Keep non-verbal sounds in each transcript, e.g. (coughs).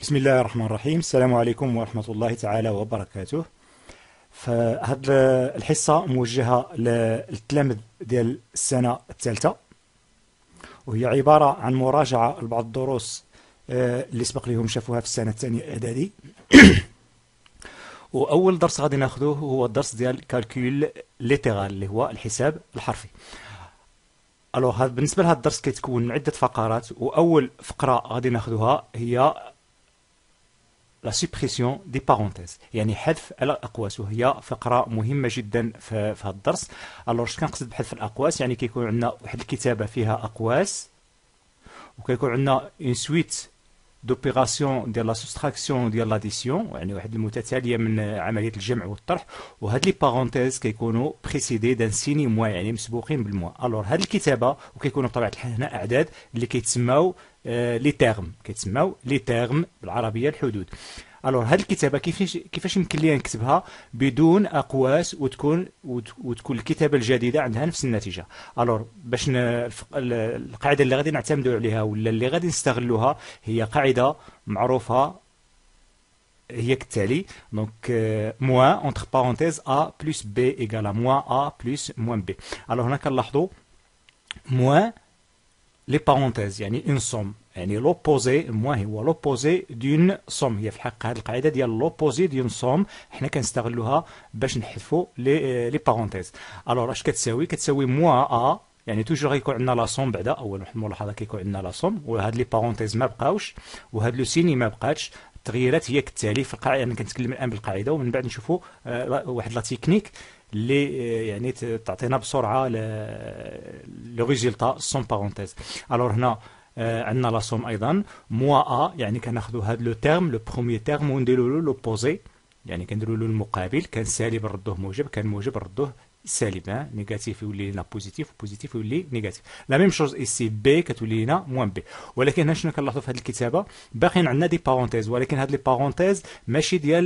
بسم الله الرحمن الرحيم السلام عليكم ورحمة الله تعالى وبركاته فهاد الحصة موجهة للتلامذ ديال السنة الثالثة وهي عبارة عن مراجعة لبعض الدروس اللي سبق لهم شافوها في السنة الثانية إعدادي وأول درس غادي ناخذوه هو الدرس ديال calcul littéral اللي هو الحساب الحرفي alors هاد بالنسبة لهذا الدرس كيتكون من عدة فقرات وأول فقرة غادي ناخذوها هي la suppression des parenthèses يعني حذف الأقواس وهي فقرة مهمة جدا في, هذا الدرس. alors كنقصد بحذف الأقواس؟ يعني كيكون عندنا واحد الكتابة فيها أقواس وكيكون عندنا une suite d'opérations ديال la soustraction ديال l'addition يعني واحد المتتالية من عملية الجمع والطرح. وهاد les parenthèses كيكونوا précédées d'un signe moins يعني مسبوقين بالموا. alors هاد الكتابة وكيكونوا بطبيعة الحال هنا أعداد اللي كيتسماو les termes كيتسماو les termes بالعربية الحدود. alors هاد الكتابة كيفاش كيفاش يمكن لي نكتبها؟ بدون أقواس وتكون وتكون الكتابة الجديدة عندها نفس النتيجة. alors باش القاعدة اللي غادي نعتمدوا عليها ولا اللي غادي نستغلوها هي قاعدة معروفة هي كالتالي. donc moins entre parenthèses a plus b égal moins a plus moins b alors هنا كنلاحظوا moins les parenthèses يعني une somme يعني l'opposé moins هو l'opposé d'une somme هي في الحق هذه القاعدة ديال l'opposé d'une somme حنا كنستغلوها باش نحذفوا les les parenthèses alors اش كتساوي؟ كتساوي moins a يعني toujours غيكون عندنا la somme بعدا. أول واحد الملاحظه كيكون عندنا la somme وهاد les parenthèses ما بقاوش. وهاد le signe ما بقاتش. التغييرات هي كالتالي في القاعدة. أنا كنتكلم الآن بالقاعدة. ومن بعد نشوفوا واحد la technique اللي يعني تعطينا بسرعة le résultat sans parenthèses alors هنا عندنا la somme أيضا. موا ا يعني كناخذوا هذا le terme le premier terme ونديروا له l'opposé يعني كنديروا له المقابل. كان سالب نردوه موجب كان موجب نردوه سالب négatif يولي لنا positif و positif يولي négatif la même chose ici b كتولي لنا moins b ولكن هنا شنو كنلاحظوا في هذه الكتابة؟ باقيين عندنا des parenthèses ولكن هاد les parenthèses ماشي ديال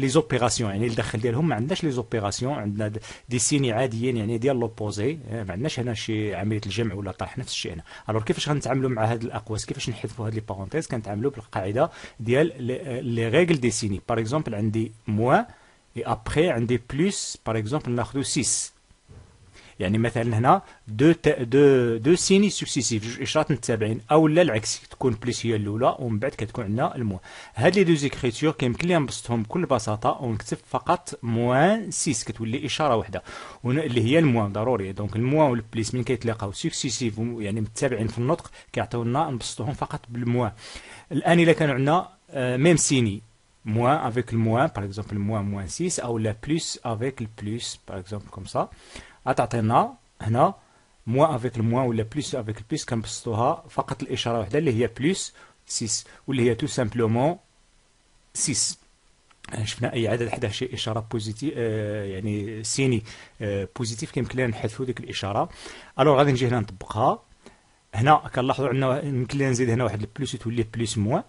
les opérations يعني الداخل ديالهم ما عندناش les opérations عندنا des signes عاديين يعني ديال l'opposé ما عندناش هنا شي عملية الجمع ولا طرح نفس الشيء هنا. alors كيفاش غنتعاملوا مع هاد الأقواس؟ كيفاش نحذفوا هاد les parenthèses كنتعاملوا بالقاعدة ديال les règles des signes par exemple عندي moins et après عندي plus par exemple ناخذ 6 يعني مثلا هنا deux deux deux signes successifs جوج اشارات متتابعين أو لا العكس تكون plus هي الاولى ومن بعد كتكون عندنا ال moins هاد les deux écritures كيمكن لي نبسطهم بكل بساطه ونكتب فقط moins 6 كتولي اشاره واحدة اللي هي ال moins ضروري donc ال moins وال plus من كيتلاقاو successifs يعني متتابعين في النطق كيعطيونا نبسطوهم فقط بال moins الان الا كانوا عندنا même signe moins avec le moins, par exemple le moins moins 6, ou le plus avec le plus, par exemple comme ça. أتعطينا هنا moins avec le moins ou le plus avec le plus كنبسطوها فقط الإشارة واحدة اللي هي plus 6 واللي هي tout simplement 6 شفنا اي عدد حدا شي اشاره positive آه يعني signe آه positif كيمكن لنا نحذفوا ديك الاشاره alors غادي نجي هنا نطبقها هنا كنلاحظوا عندنا يمكن لنا نزيد هنا واحد ال plus تولي plus moins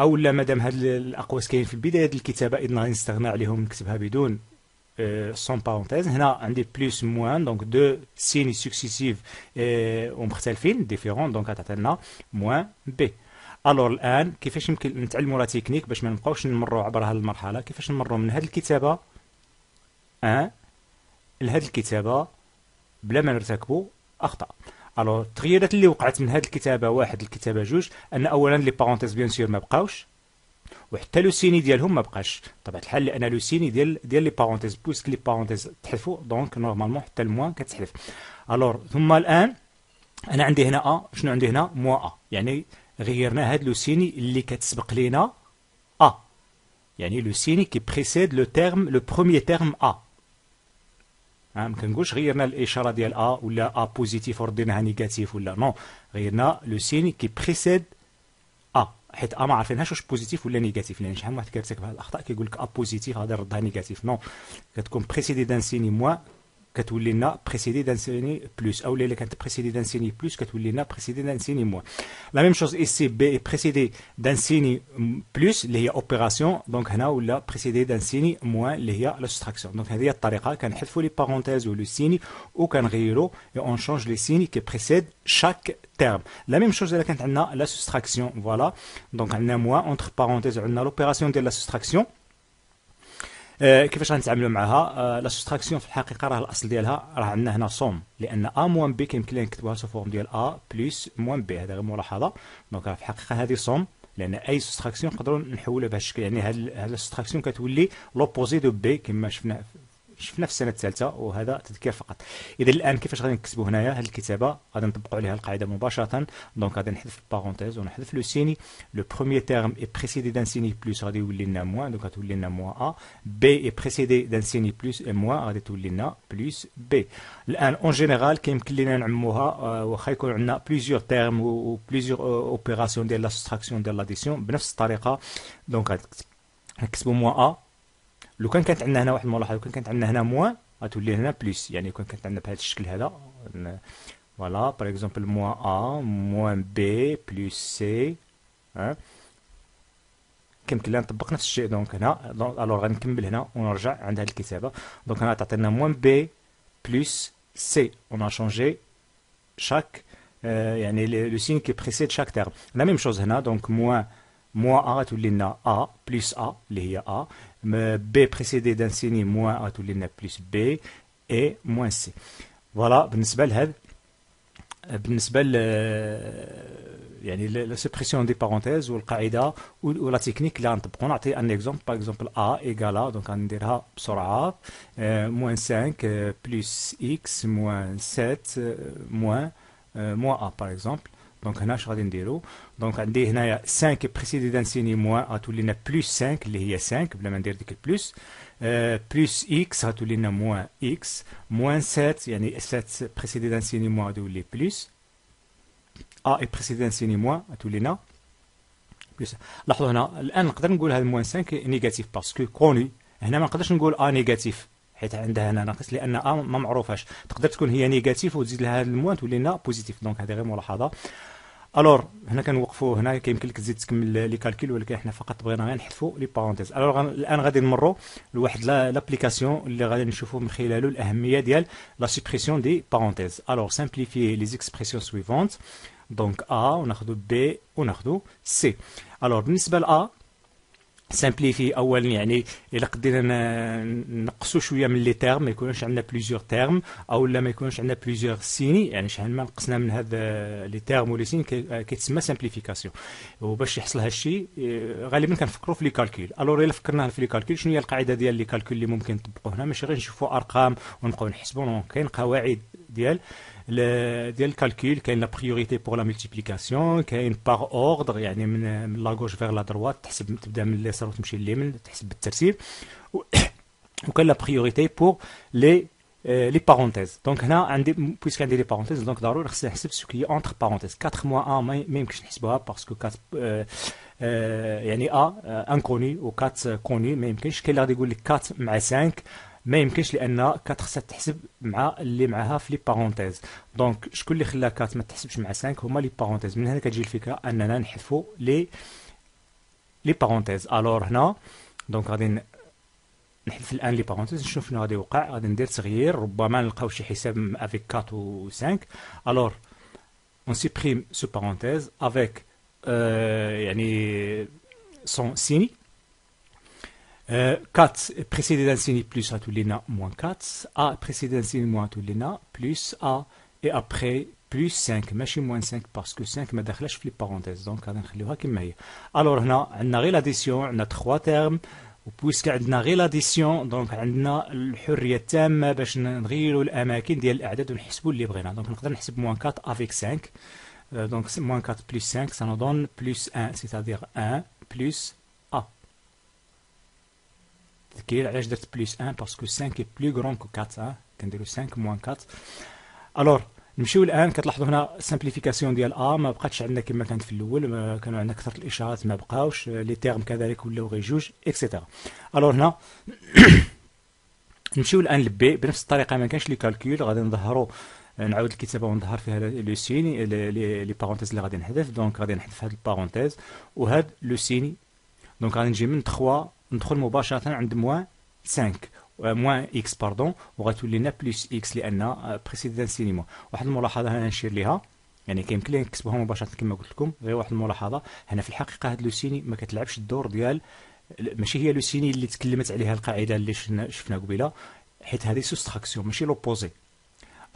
أو لا مادام هاد الأقواس كاين في البداية ديال الكتابة اذا غادي نستغنى عليهم نكتبها بدون sans parenthèses هنا عندي plus moins donc deux signes successifs ومختلفين différents donc غتعطينا moins b alors الآن كيفاش يمكن نتعلموا la technique باش ما نبقاوش نمروا عبر هذه المرحلة؟ كيفاش نمروا من هذه الكتابة؟ أن لهذه الكتابة بلا ما نرتكبوا أخطاء. alors التغييرات اللي وقعت من هذه الكتابة واحد الكتابة جوج أن اولا les parenthèses bien sûr ما بقاوش وحتى le signe ديالهم ما بقاش. بطبيعه الحال لأن le signe ديال ديال les parenthèses puisque les parenthèses تحذفوا donc normalement حتى ال moins كتحذف alors ثم الآن أنا عندي هنا a شنو عندي هنا؟ موا ا يعني غيرنا هاد le signe اللي كتسبق لينا a يعني le signe qui précède le terme le premier terme a ما كنقولش غيرنا الإشارة ديال a ولا a positif ورديناها négatif ولا non غيرنا le signe qui précède a حيت a ما عارفينهاش واش positif ولا négatif لأن شحال من واحد كيرتكب هذه الأخطاء كيقول لك a positif غادي يردها négatif non كتكون précédé d'un signe moins كتولي لنا précédé d'un signe plus أو الا كانت précédé d'un signe plus كتولي لنا précédé d'un signe moins la même chose ici b précédé d'un signe plus اللي هي opération donc هنا ولا précédé d'un signe moins اللي هي la soustraction donc هذه هي الطريقة كنحذفوا les parenthèses و le signe وكنغيروا et on change les signes qui précèdent chaque terme la même chose الا كانت عندنا la soustraction voilà donc عندنا moins entre parenthèses عندنا l'opération ديال la soustraction كيفاش غنتعاملوا معها؟ la soustraction في الحقيقة راه الأصل ديالها راه عندنا هنا somme لأن a moins b كيمكن لنا نكتبوها sous forme ديال a plus moins b هذا غير ملاحظة. donc في الحقيقة هذه somme لأن أي soustraction نقدروا نحولها بهذا الشكل. يعني هذه ال soustraction كتولي l'opposé de b كما شفنا شفنا في السنة الثالثة وهذا تذكير فقط. إذا الآن كيفاش غادي نكتبوا هنايا هذه الكتابة؟ غادي نطبقوا عليها القاعدة مباشرة. donc غادي نحذف ال parenthèses ونحذف le signe le premier terme est précédé d'un signe plus غادي يولي لنا moins donc غتولي لنا moins a b est précédé d'un signe plus et moins غادي تولي لنا plus b الآن en général كيمكن لنا نعموها واخا يكون عندنا plusieurs termes و plusieurs opérations ديال la soustraction ديال l'addition بنفس الطريقة. donc غنكتبوا moins a لو كان كانت عندنا هنا واحد الملاحظة لو كان كانت عندنا هنا moins غتولي هنا plus يعني لو كان كانت عندنا بهذا الشكل هذا voilà par exemple moins a moins b plus c كيمكن لنا نطبق نفس الشيء. donc هنا alors غنكمل هنا ونرجع عند هذه الكتابة. donc هنا تعطينا moins b plus c on a changé chaque يعني le signe qui précède chaque terme la même chose هنا. donc moins moins a غتولي لنا a plus a اللي هي a B précédé d'un signe moins A tout plus B et moins C. Voilà, بالنسبة لهذا بالنسبة ل يعني la suppression des parenthèses والقاعده و la technique اللي غنطبقوا نعطي ان اكزومبل باغ اكزومبل ا ايغالا دونك غنديرها بسرعة moins 5 plus x moins 7 moins moins A par exemple donc هنا اش غادي نديرو donc عندي هنايا 5 précédé d'un signe moins غتولي لنا plus 5 اللي هي 5 بلا ما ندير ديك ال plus plus x غتولي لنا moins x moins 7 يعني 7 précédé d'un signe moins غتولي plus A est précédé d'un signe moins غتولي لنا plus لاحظوا هنا الان نقدر نقول هذا moins 5 négatif parce que connu هنا ما نقدرش نقول A négatif حيت عندها هنا ناقص لأن A ما معروفاش. تقدر تكون هي négatif وتزيد لها هذا ال moins تولي لنا positif. donc هذه غير ملاحظة. alors هنا كنوقفوا هنا كيمكن لك تزيد تكمل les calculs ولكن حنا فقط بغينا غير نحذفوا les parenthèses alors الآن غادي نمروا لواحد l'application اللي غادي نشوفوا من خلاله الأهمية ديال la suppression des parenthèses alors simplifier les expressions suivantes donc A وناخذوا B وناخذوا C. alors بالنسبة ل simplifier اولا يعني إلا قدرنا نقصوا شوية من les termes ما يكونش عندنا plusieurs termes أو لا ما يكونش عندنا plusieurs signes يعني شحال ما نقصنا من هذا les termes و les signes كيتسمى simplification وباش يحصل هذا الشيء غالبا كنفكروا في les calculs alors إلا فكرنا في les calculs شنو هي القاعدة ديال les calculs اللي ممكن نطبقوا هنا؟ ماشي غير نشوفوا أرقام ونبقاو نحسبوا كاين قواعد ديال ديال ال calcul كاين la priorité pour la multiplication كاين par ordre يعني من من la gauche vers la droite تحسب تبدا من اليسار وتمشي لليمين تحسب بالترتيب وكاين la priorité pour les les parenthèses donc هنا عندي puisque عندي les parenthèses donc ضروري خصني نحسب ce qui est entre parenthèses 4 moins A ما يمكنش نحسبوها parce que 4 يعني A inconnu و 4 connu ما يمكنش كاين اللي غادي يقول لك 4 مع 5 ما يمكنش لأن 4 خصها تحسب مع اللي معاها في les parenthèses donc شكون اللي خلى 4 ما تحسبش مع 5 هما les parenthèses من هنا كتجي الفكرة أننا نحذفوا les les parenthèses alors هنا donc غادي نحذف الآن les parenthèses نشوف شنو غادي يوقع. غادي ندير تغيير. ربما نلقاو شي حساب avec 4 و 5 alors supprime ces parenthèses avec euh, يعني son signe. 4 précédé d'un signe plus à tous les moins 4 A précédé d'un signe moins tous les plus A et après plus 5 ماشي moins 5 parce que 5 ما داخلاش في les parenthèses donc غادي نخليوها كما هي alors هنا عندنا غير l'addition عندنا 3 termes و puisque عندنا غير l'addition donc عندنا الحريه التامه باش نغيروا الاماكن ديال الاعداد ونحسبوا اللي بغينا donc نقدر نحسب moins 4 avec 5 donc moins 4 plus 5 ça nous donne plus 1 c'est-à-dire A plus 1 تذكير علاش درت plus 1 parce que 5 est plus grand que 4 كنديرو 5 moins 4 alors نمشيو الآن كتلاحظوا هنا simplification ديال A ما بقاتش عندنا كما كانت في الأول كانوا عندنا كثره الإشارات ما بقاوش les termes كذلك ولاو غير جوج et cetera alors هنا (coughs) نمشيو الآن ل B بنفس الطريقة ما كانش les calculs غادي نظهروا نعاود الكتابة ونظهر فيها le signe les parenthèses اللي غادي نحذف donc غادي نحذف هاد ال parenthèses وهاد le signe donc غادي نجي من 3 ندخل مباشرة عند moins 5 moins x pardon وغتولي لنا plus x لأن précédé d'un signe moins واحد الملاحظة هنا نشير ليها. يعني كيمكن لي نكتبوها مباشرة كما قلت لكم. غير واحد الملاحظة. هنا في الحقيقة هاد le signe ما كتلعبش الدور ديال ماشي هي le signe اللي تكلمت عليها القاعدة اللي شفنا قبيلة. حيت هذه soustraction ماشي l'opposé.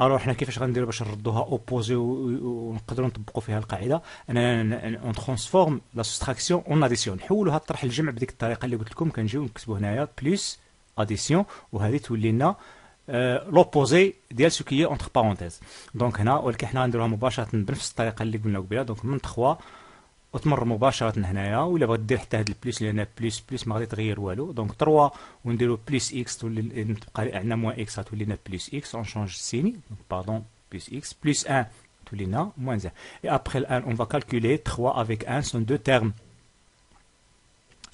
alors حنا كيفاش غنديروا باش نردوها opposé ونقدروا نطبقوا فيها القاعدة. أنا on transforme la soustraction en addition نحولوا الطرح الجمع بديك الطريقة اللي قلت لكم. كنجيو نكتبوا هنايا plus addition وهذه تولي لنا l'opposé ديال ce qui est entre parenthèses donc هنا ولكن حنا غنديروها مباشرة بنفس الطريقة اللي قلنا قبيلة. donc من 3 وتمر مباشرة هنايا ولا بغيت دير حتى هاد ال plus لأن plus plus ما غادي تغير والو. donc 3 ونديرو بليس إكس تولي تبقى عندنا moins x غتولي لنا بليس إكس اون شونج السيني دونك باردون بليس إكس. بليس 1 تولي لنا moins 1 et après الان on va calculer 3 avec 1 sont deux termes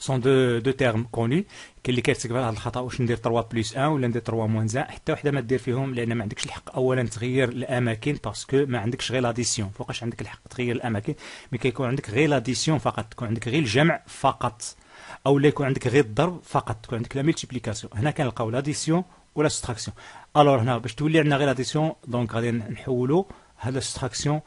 sont deux deux termes connus كاين اللي كيرتكب هذا الخطأ واش ندير 3 plus 1 ولا ندير 3 moins 1 حتى وحدة ما دير فيهم لأن ما عندكش الحق اولا تغير الأماكن parce que ما عندكش غير l'addition فوقاش عندك الحق تغير الأماكن mais كيكون عندك غير l'addition فقط تكون عندك غير الجمع فقط. أو لا يكون عندك غير الضرب فقط تكون عندك la multiplication هنا كنلقاو l'addition و la soustraction alors هنا باش تولي عندنا غير l'addition donc غادي نحولوا هاد soustraction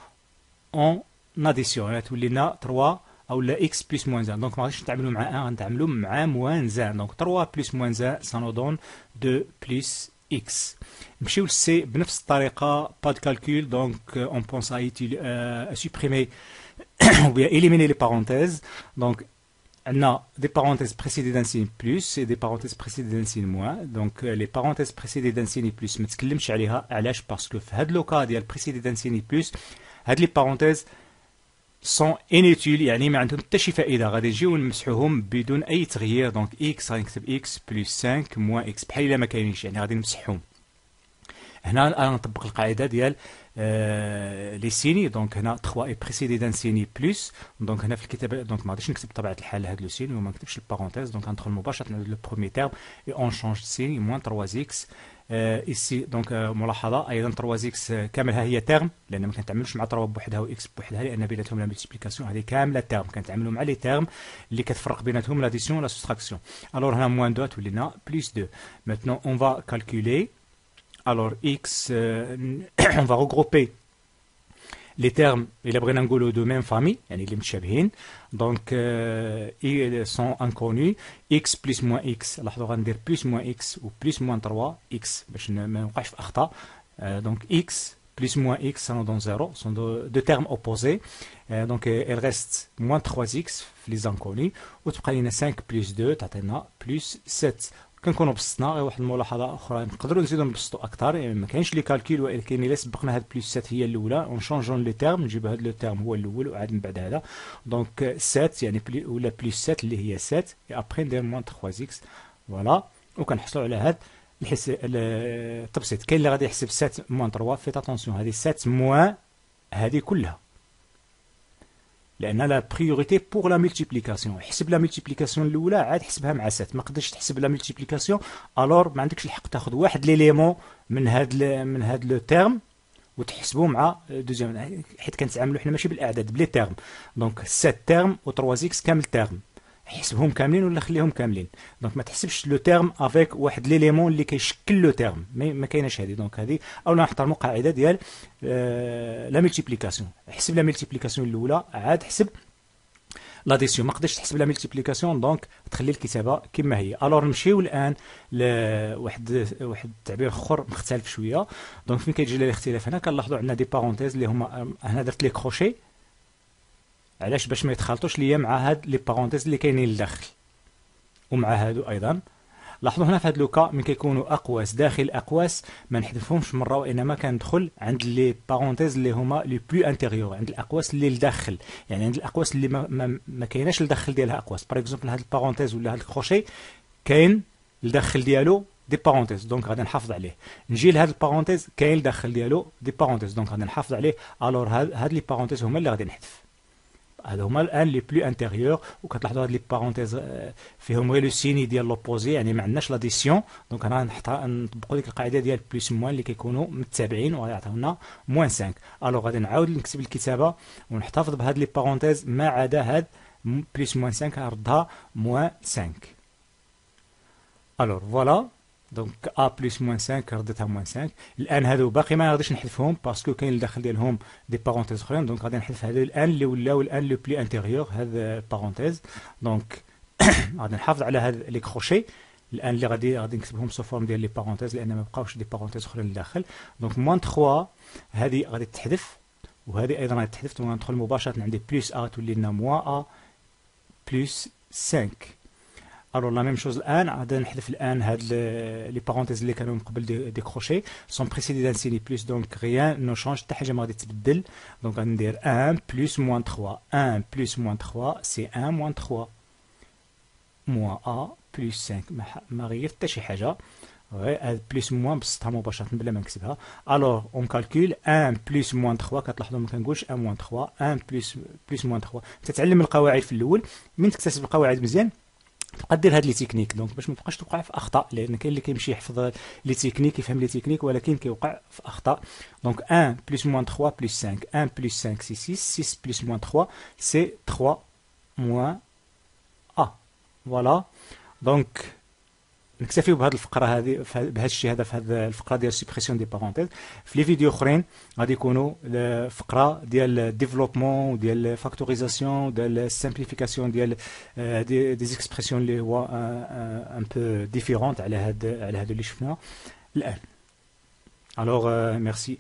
en addition تولي لنا 3 ou la x plus moins 1. Donc, on va faire 1, on va moins 1. Donc, 3 plus moins 1, ça nous donne 2 plus x. نمشيو للسي بنفس الطريقة pas de calcul donc on pense à, euh, à supprimer (coughs) ou bien éliminer les parenthèses donc on a des parenthèses précédées d'un signe plus et des parenthèses précédées d'un signe moins donc les parenthèses précédées d'un signe plus ما تكلمش عليها علاش parce que في هاد لو كا ديال précédé d'un signe plus هاد les parenthèses sont inutiles يعني ما عندهم حتى شي فائدة. غادي نجيو نمسحوهم بدون أي تغيير. donc x غادي نكتب x plus 5 moins x بحال إلا ما كاينينش يعني غادي نمسحهم. هنا الان نطبق القاعدة ديال آه les signes. donc هنا 3 est précédé d'un signe plus donc هنا في الكتابه donc ما غاديش نكتب بطبيعه الحال هاد le signe وما نكتبش ال parenthèses. donc غندخل مباشره le premier terme est inchangé c'est moins 3 x ici donc ملاحظه أيضا 3 x كاملها هي terme لأن ما كنتعاملوش مع 3 بوحدها و x بوحدها لأن بيناتهم la multiplication هذه كاملة terme كنتعاملوا مع les termes اللي كتفرق بيناتهم l'addition ولا soustraction alors هنا moins 2 تولي لنا plus 2 maintenant on va calculer. Alors x (clears throat) on va regrouper les termes il بغينا نقولوا de même famille يعني اللي متشابهين دونك ils sont inconnus x plus moins x لاحظوا غندير plus moins x و plus moins 3 x باش ما نوقعش في اخطاء دونك x plus moins x ça nous donne 0 sont deux, deux termes opposés euh, donc il reste moins 3x les inconnus وتبقى لنا 5 plus 2 تعطينا plus 7 كنكونوا بسطنا غير واحد الملاحظة أخرى. نقدروا نزيدو نبسطوا أكثر يعني ما كاينش les calculs ولكن إلا سبقنا هاد plus 7 هي الأولى. en changeant les termes نجيب هاد le terme هو الأول وعاد من بعد هذا. donc 7 يعني بلي ولا plus 7 اللي هي 7 ابخي ندير moins 3 x voilà وكنحصلوا على هاد الحس التبسيط. كاين اللي غادي يحسب 7 moins 3 faites attention هذه 7 moins هذه كلها. لأن la priorité pour la multiplication حسب la multiplication الأولى عاد حسبها مع 7 ما قدرتش تحسب la multiplication alors ما عندكش الحق تاخذ واحد l'élément من هاد من هاد le terme وتحسبوا مع deuxième. حيت كنتعاملوا حنا ماشي بالأعداد ب les termes donc 7 terme و 3 x كامل terme حسبهم كاملين ولا خليهم كاملين؟ donc ما تحسبش le terme avec واحد l'élément اللي كيشكل le terme ما كايناش هذه. donc هذه أو نحترموا قاعدة ديال la multiplication حسب la multiplication الأولى عاد حسب l'addition ما قدرتش تحسب la multiplication donc تخلي الكتابة كما هي. alors نمشيو الآن لواحد واحد التعبير أخر مختلف شوية. donc فين كيجي الاختلاف؟ هنا كنلاحظوا عندنا des parenthèses اللي هما هنا درت les crochets علاش باش ما يتخلطوش ليا مع هاد les parenthèses اللي كاينين لداخل؟ ومع هادو أيضا. لاحظوا هنا في هاد le cas ملي كيكونوا أقواس داخل أقواس ما نحذفهمش مرة وإنما كندخل عند les parenthèses اللي هما les plus intérieures عند الأقواس اللي لداخل. يعني عند الأقواس اللي ما, ما, ما كايناش لداخل ديالها أقواس. par exemple هاد ال parenthèses ولا هاد الكروشي كاين لداخل ديالو des parenthèses donc غادي نحافظ عليه. نجي لهاد ال parenthèses كاين لداخل ديالو des parenthèses donc غادي نحافظ عليه. alors هاد, هاد les parenthèses هما اللي غادي نحذف. هذا هما الآن les plus intérieures وكتلاحظوا هاد les parenthèses فيهم غير le signe ديال l'opposé يعني ما عندناش l'addition. donc أنا نطبقوا ديك القاعدة ديال plus moins اللي كيكونوا متتابعين وغيعطيونا moins 5 alors غادي نعاود نكتب الكتابة ونحتفظ بهاد les parenthèses ما عدا هاد plus moins 5 نردها moins 5 alors voilà. donc a plus moins 5 ردتها moins 5 الان هادو باقي ما غاديش نحذفهم parce que كاين الداخل ديالهم des parenthèses أخرين. donc غادي نحذف هادو الأن اللي ولاو الان les plus intérieures هاد parenthèses donc (coughs) غادي نحافظ على هاد les crochets الأن اللي غادي غادي نكتبهم sous forme ديال les parenthèses لأن ما بقاوش des parenthèses أخرين لداخل donc moins 3 هذه غادي تحذف. وهذه أيضا غادي تحذف donc ندخل مباشرة عندي plus a تولي لنا moins a plus 5 alors la même chose الان غادي نحذف الان هاد les parenthèses اللي كانوا من قبل des, des crochets sont précédés d'un signe plus donc rien ne change حتى حاجة ما غادي تبدل donc غادي ندير 1 plus moins 3 1 plus moins 3 c'est 1 moins 3 moins a plus 5 ما غير حتى شي حاجة غير plus moins بسطها مباشره بلا ما نكتبها alors on calcule 1 plus moins 3 كتلاحظوا ما كنقولش 1 moins 3 1 plus plus moins 3 تتعلم القواعد في الأول من تكتسب القواعد مزيان تبقى دير هاد les techniques. donc باش ما تبقاش توقع في أخطاء لأن كاين اللي كيمشي يحفظ les techniques يفهم les techniques ولكن كيوقع في أخطاء. donc 1 plus moins 3 plus 5 1 plus 5 c'est 6 6 plus moins 3 c'est 3 moins a. voilà donc نكتفيو بهذه الفقره هذه بهذا الشيء هذا في هذه الفقره ديال suppression des parenthèses في les vidéos اخرين غادي يكونوا فقره ديال développement ديال factorisation ديال simplification ديال des des expressions اللي هو un peu différentes على هاد على هادو اللي شفنا الان الوغ ميرسي